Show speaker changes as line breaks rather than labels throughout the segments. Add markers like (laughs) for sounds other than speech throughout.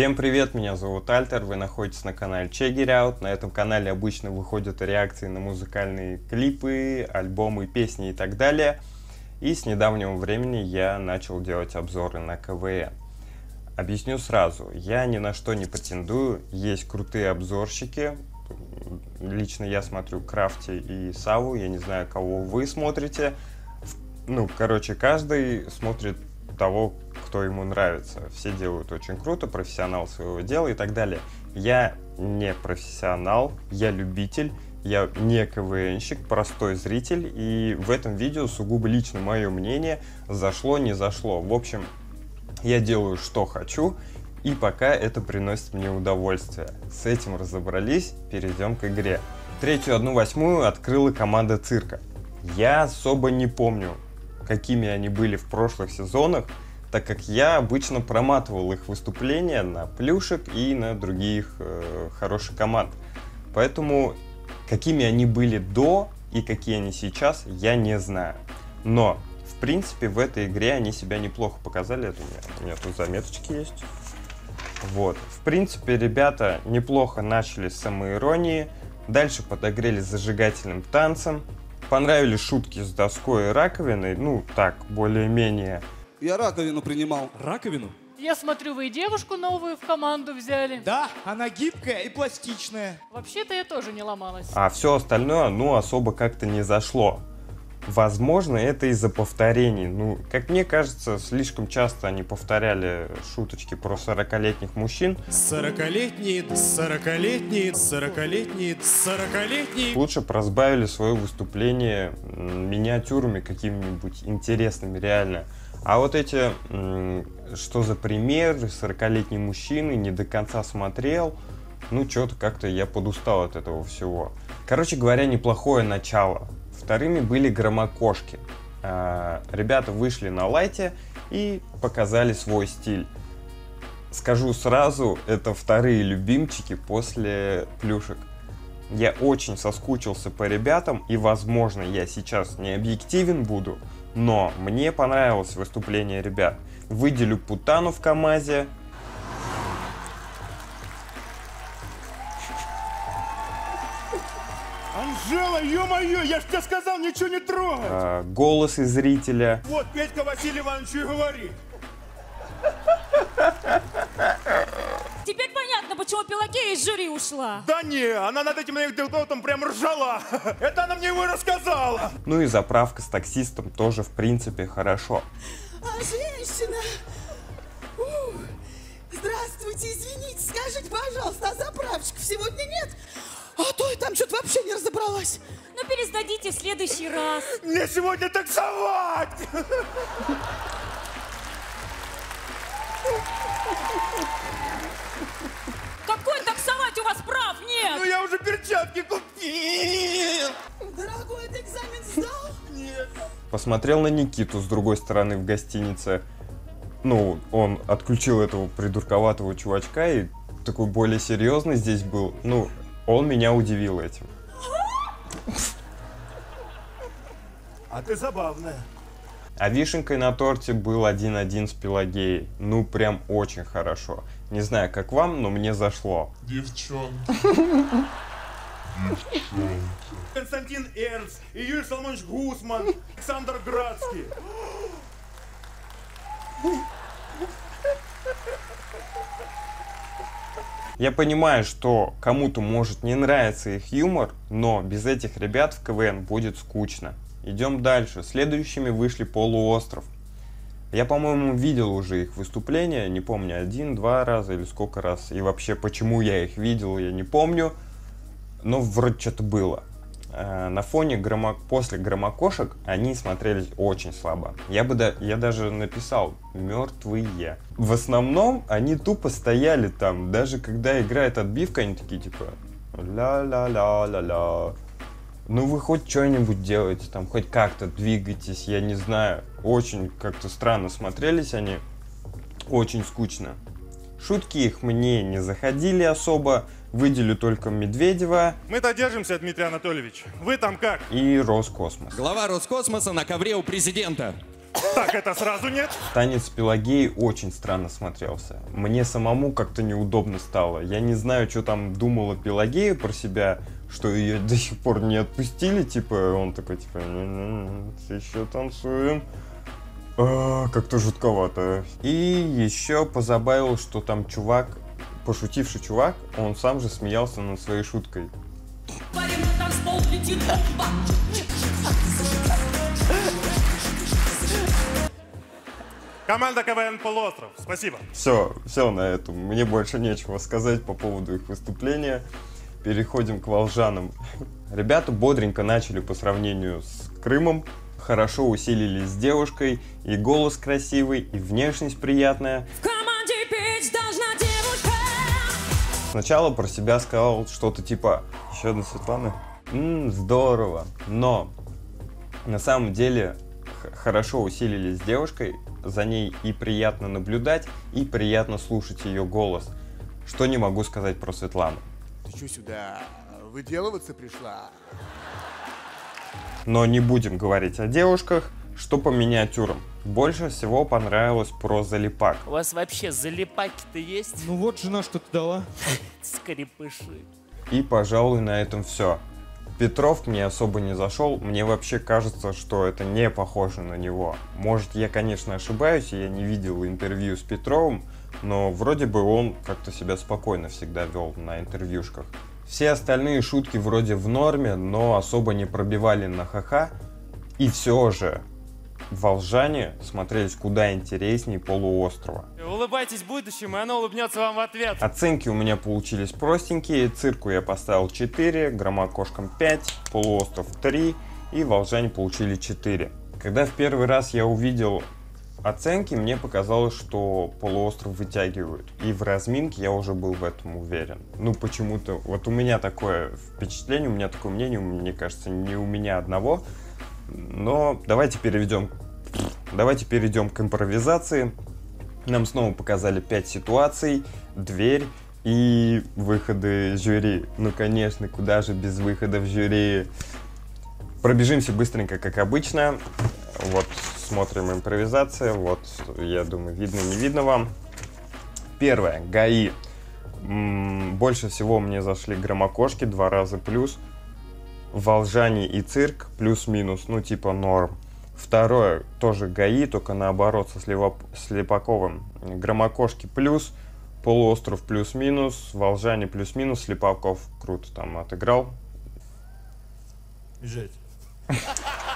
Всем привет, меня зовут Альтер, вы находитесь на канале Check It Out. На этом канале обычно выходят реакции на музыкальные клипы, альбомы, песни и так далее. И с недавнего времени я начал делать обзоры на КВН. Объясню сразу, я ни на что не претендую, есть крутые обзорщики, лично я смотрю Крафти и Саву, я не знаю, кого вы смотрите. Ну, короче, каждый смотрит того, кто ему нравится. Все делают очень круто, профессионал своего дела и так далее. Я не профессионал, я любитель, я не КВНщик, простой зритель, и в этом видео сугубо лично мое мнение, зашло, не зашло. В общем, я делаю, что хочу, и пока это приносит мне удовольствие. С этим разобрались, перейдем к игре. Третью одну восьмую открыла команда цирка. Я особо не помню, какими они были в прошлых сезонах, так как я обычно проматывал их выступления на плюшек и на других э, хороших команд. Поэтому какими они были до и какие они сейчас, я не знаю. Но, в принципе, в этой игре они себя неплохо показали. Это у меня, у меня тут заметочки есть. Вот. В принципе, ребята неплохо начали с самоиронии, дальше подогрели зажигательным танцем, понравились шутки с доской и раковиной, ну, так, более-менее.
Я раковину принимал.
Раковину?
Я смотрю, вы и девушку новую в команду взяли.
Да, она гибкая и пластичная.
Вообще-то я тоже не ломалась.
А все остальное, ну, особо как-то не зашло. Возможно, это из-за повторений. Ну, как мне кажется, слишком часто они повторяли шуточки про 40-летних мужчин.
40-летние, 40-летние, 40-летние, 40-летние.
Лучше прозбавили свое выступление миниатюрами какими-нибудь интересными, реально. А вот эти, что за пример, 40-летний мужчины, не до конца смотрел, ну, что-то как-то я подустал от этого всего. Короче говоря, неплохое начало. Вторыми были громокошки. А, ребята вышли на лайте и показали свой стиль. Скажу сразу, это вторые любимчики после плюшек. Я очень соскучился по ребятам, и, возможно, я сейчас не объективен буду, но мне понравилось выступление ребят. Выделю Путану в КамАЗе,
Анжела, ё-моё, я ж тебе сказал ничего не трогать.
А, голос из зрителя.
Вот Петька Василий Иванович и говорит.
Почему Пелагея из жюри ушла.
Да не, она над этим анекдотом прям ржала. (laughs) Это она мне его рассказала.
Ну и заправка с таксистом тоже в принципе хорошо.
А женщина... Ух, здравствуйте, извините, скажите, пожалуйста, а заправщиков сегодня нет? А то я там что-то вообще не разобралась.
Ну, пересдадите в следующий раз.
Мне сегодня таксовать!
Какой (laughs)
Дорогой, ты экзамен сдал?
Нет.
Посмотрел на Никиту с другой стороны в гостинице. Ну, он отключил этого придурковатого чувачка и такой более серьезный здесь был. Ну, он меня удивил этим.
А ты забавная.
А вишенкой на торте был один-один с Пелагеей. Ну, прям очень хорошо. Не знаю, как вам, но мне зашло.
Константин Эрнс и Юрий Соломонович Гусман, Александр Градский.
Я понимаю, что кому-то может не нравиться их юмор, но без этих ребят в КВН будет скучно. Идем дальше. Следующими вышли Полуостров. Я, по-моему, видел уже их выступления, не помню, один-два раза или сколько раз. И вообще, почему я их видел, я не помню. Но вроде что-то было. Э, на фоне громо... после громокошек они смотрелись очень слабо. Я бы да... я даже написал мертвые. В основном они тупо стояли там, даже когда играет отбивка, они такие типа ля-ля-ля-ля-ля. Ну вы хоть что-нибудь делаете, там хоть как-то двигаетесь, я не знаю. Очень как-то странно смотрелись они, очень скучно. Шутки их мне не заходили особо, выделю только Медведева
Мы-то держимся, Дмитрий Анатольевич. Вы там как?
и Роскосмос.
Глава Роскосмоса на ковре у президента.
Так, это сразу нет.
Танец Пелагеи очень странно смотрелся. Мне самому как-то неудобно стало. Я не знаю, что там думала Пелагея про себя, что ее до сих пор не отпустили, типа, он такой, типа, еще танцуем. А, как-то жутковато. И еще позабавил, что там чувак, пошутивший чувак, он сам же смеялся над своей шуткой.
Команда КВН Полуостров. Спасибо.
Все, все на этом. Мне больше нечего сказать по поводу их выступления. Переходим к волжанам. Ребята бодренько начали по сравнению с Крымом. Хорошо усилились с девушкой. И голос красивый, и внешность приятная.
В команде петь должна девушка.
Сначала про себя сказал что-то типа «Еще одна Светлана?» М, здорово. Но на самом деле хорошо усилились с девушкой. За ней и приятно наблюдать, и приятно слушать ее голос. Что не могу сказать про Светлану.
Ты что сюда выделываться пришла?
Но не будем говорить о девушках. Что по миниатюрам? Больше всего понравилось про залипак.
У вас вообще залипаки-то есть?
Ну вот жена что-то дала.
Скрипыши.
И, пожалуй, на этом все. Петров мне особо не зашел. Мне вообще кажется, что это не похоже на него. Может, я, конечно, ошибаюсь, я не видел интервью с Петровым, но вроде бы он как-то себя спокойно всегда вел на интервьюшках. Все остальные шутки вроде в норме, но особо не пробивали на ха-ха. И все же, волжане смотрелись куда интереснее полуострова.
Улыбайтесь будущему, и оно улыбнется вам в ответ.
Оценки у меня получились простенькие. Цирку я поставил 4, громокошкам 5, полуостров 3 и волжане получили 4. Когда в первый раз я увидел оценки, мне показалось, что полуостров вытягивают. И в разминке я уже был в этом уверен. Ну, почему-то, вот у меня такое впечатление, у меня такое мнение, мне кажется, не у меня одного. Но давайте переведем, давайте перейдем к импровизации. Нам снова показали 5 ситуаций, дверь и выходы жюри. Ну, конечно, куда же без выходов жюри. Пробежимся быстренько, как обычно. Вот, смотрим импровизация. Вот, я думаю, видно, не видно вам. Первое, ГАИ. Больше всего мне зашли громокошки, два раза плюс. Волжане и цирк плюс-минус, ну типа норм. Второе, тоже ГАИ, только наоборот, со Слепаковым. Громокошки плюс, полуостров плюс-минус, Волжане плюс-минус, Слепаков круто там отыграл.
Жесть. (laughs)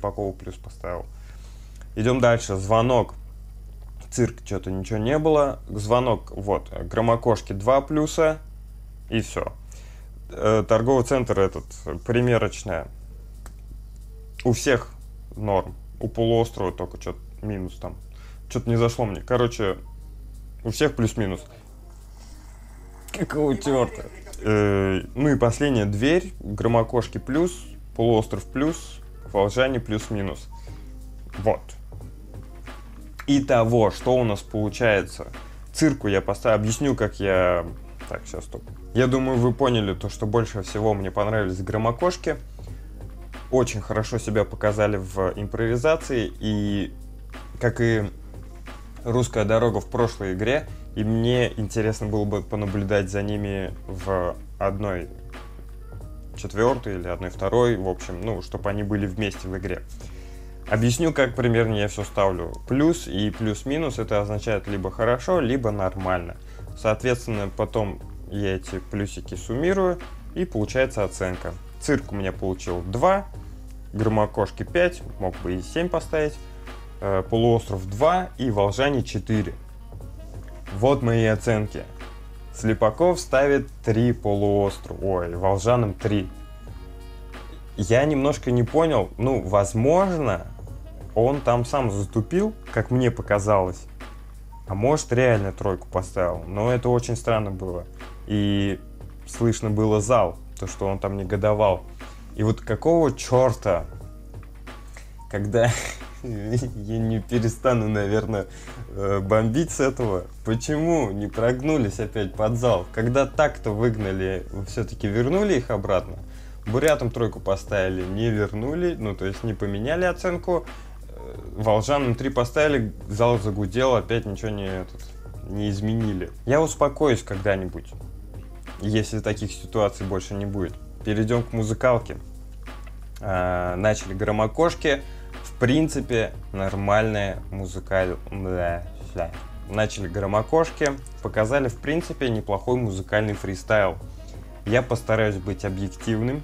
Класс, Слепакову плюс поставил. Идем дальше, звонок. Цирк, что-то ничего не было. Звонок, вот, громокошки 2 плюса, и все. Торговый центр этот, примерочная. У всех норм. У полуострова только что-то минус там. Что-то не зашло мне. Короче, у всех плюс-минус. Какого черта? Э, ну и последняя дверь. Громокошки плюс, полуостров плюс, волжане плюс-минус. Вот. Итого, что у нас получается? Цирку я поставил, объясню, как я... Так, сейчас, стоп. Я думаю, вы поняли то, что больше всего мне понравились громокошки. Очень хорошо себя показали в импровизации. И, как и русская дорога в прошлой игре, и мне интересно было бы понаблюдать за ними в одной четвертой или одной второй, в общем, ну, чтобы они были вместе в игре. Объясню, как примерно я все ставлю. Плюс и плюс-минус это означает либо хорошо, либо нормально. Соответственно, потом я эти плюсики суммирую и получается оценка. Цирк у меня получил 2, громокошки 5, мог бы и 7 поставить, э, полуостров 2 и волжане 4. Вот мои оценки. Слепаков ставит 3 полуостров, ой, волжанам 3. Я немножко не понял, ну, возможно, он там сам затупил, как мне показалось. А может, реально тройку поставил. Но это очень странно было. И слышно было зал, то, что он там негодовал. И вот какого черта, когда (laughs) (laughs) я не перестану, наверное, э, бомбить с этого, почему не прогнулись опять под зал? Когда так-то выгнали, все-таки вернули их обратно. Бурятам тройку поставили, не вернули, ну то есть не поменяли оценку. Э, Волжанам три поставили, зал загудел, опять ничего не, этот, не изменили. Я успокоюсь когда-нибудь, если таких ситуаций больше не будет. Перейдем к музыкалке. А, начали громокошки. Принципе, нормальная музыкаль... Бля, бля. Начали громокошки. Показали, в принципе, неплохой музыкальный фристайл. Я постараюсь быть объективным.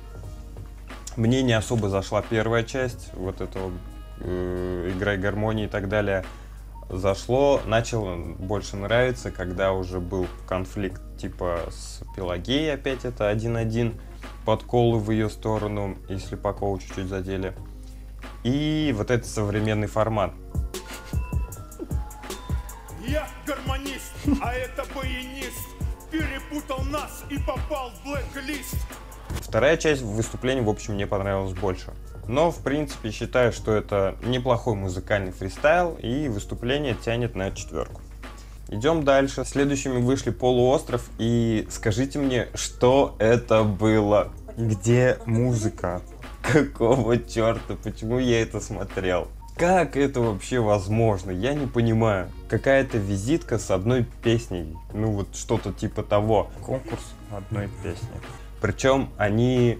Мне не особо зашла первая часть, вот этого э, играй гармонии и так далее. Зашло, начало больше нравиться, когда уже был конфликт типа с Пелагеей, опять это 1-1, подколы в ее сторону, и Слепакова чуть-чуть задели. И вот этот современный формат.
Я гармонист, а это баянист. Перепутал нас и попал в блэк-лист.
Вторая часть выступления, в общем, мне понравилась больше. Но, в принципе, считаю, что это неплохой музыкальный фристайл, и выступление тянет на четверку. Идем дальше. Следующими вышли Полуостров, и скажите мне, что это было? Где музыка? Какого черта? Почему я это смотрел? Как это вообще возможно? Я не понимаю. Какая-то визитка с одной песней. Ну вот что-то типа того. Конкурс одной песни. Причем они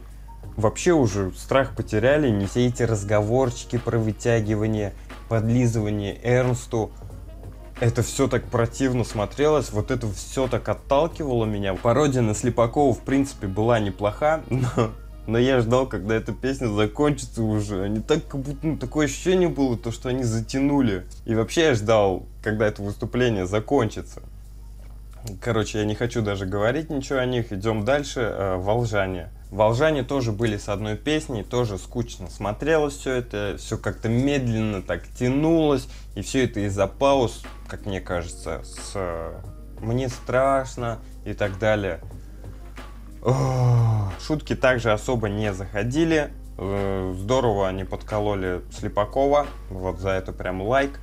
вообще уже страх потеряли, не все эти разговорчики про вытягивание, подлизывание Эрнсту. Это все так противно смотрелось, вот это все так отталкивало меня. Пародия на Слепакова, в принципе, была неплоха, но, но я ждал, когда эта песня закончится уже. Они так, как будто, ну, такое ощущение было, то, что они затянули. И вообще я ждал, когда это выступление закончится. Короче, я не хочу даже говорить ничего о них. Идем дальше. Э, Волжане. Волжане тоже были с одной песней, тоже скучно смотрелось все это, все как-то медленно так тянулось, и все это из-за пауз, как мне кажется, с э, «мне страшно» и так далее. Шутки также особо не заходили, Э, здорово они подкололи Слепакова, вот за это прям лайк.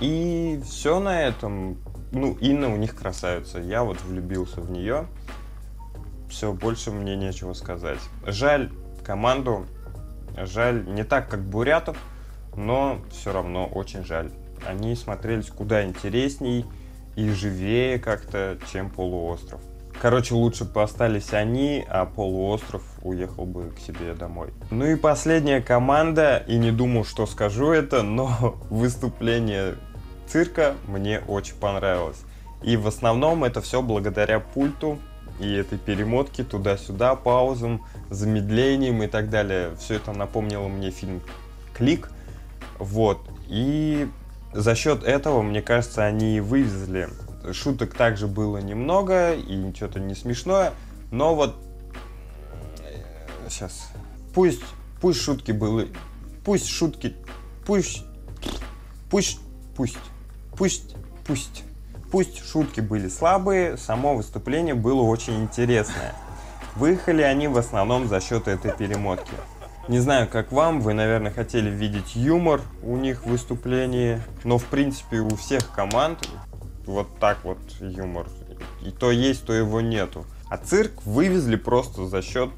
И все на этом. Ну, Инна у них красавица. Я вот влюбился в нее. Все, больше мне нечего сказать. Жаль команду. Жаль не так, как Бурятов, но все равно очень жаль. Они смотрелись куда интересней и живее как-то, чем полуостров. Короче, лучше бы остались они, а полуостров уехал бы к себе домой. Ну и последняя команда, и не думал, что скажу это, но (laughs) выступление цирка мне очень понравилось. И в основном это все благодаря пульту и этой перемотке туда-сюда, паузам, замедлением и так далее. Все это напомнило мне фильм «Клик». Вот. И за счет этого, мне кажется, они и вывезли. Шуток также было немного, и что-то не смешное. Но вот... Сейчас. Пусть, пусть шутки были... Пусть шутки... Пусть... Пусть... Пусть... Пусть... Пусть... Пусть шутки были слабые, само выступление было очень интересное. Выехали они в основном за счет этой перемотки. Не знаю, как вам, вы, наверное, хотели видеть юмор у них в выступлении, но, в принципе, у всех команд вот так вот юмор. И то есть, то его нету. А цирк вывезли просто за счет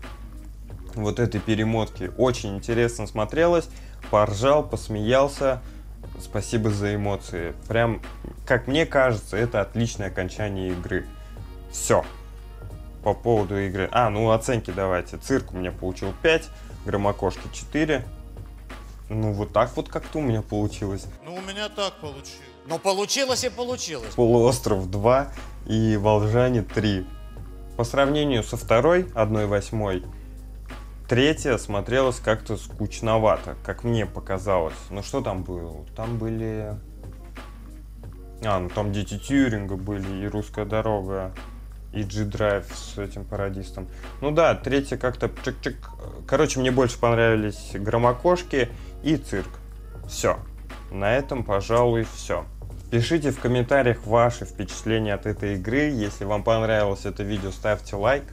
вот этой перемотки. Очень интересно смотрелось, поржал, посмеялся. Спасибо за эмоции. Прям, как мне кажется, это отличное окончание игры. Все. По поводу игры. А, ну оценки давайте. Цирк у меня получил 5, Громокошки 4. Ну вот так вот как-то у меня получилось.
Ну, у меня так получилось.
Ну, получилось и получилось.
Полуостров 2 и Волжане 3. По сравнению со второй, 1 восьмой, третья смотрелась как-то скучновато, как мне показалось. Ну что там было? Там были... А, ну там Дети Тьюринга были, и Русская дорога, и G-Drive с этим пародистом. Ну да, третья как-то чик-чик. Короче, мне больше понравились громокошки и цирк. Все. На этом, пожалуй, все. Пишите в комментариях ваши впечатления от этой игры. Если вам понравилось это видео, ставьте лайк.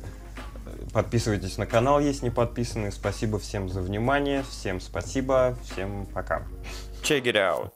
Подписывайтесь на канал, если не подписаны. Спасибо всем за внимание. Всем спасибо. Всем пока. Check it out.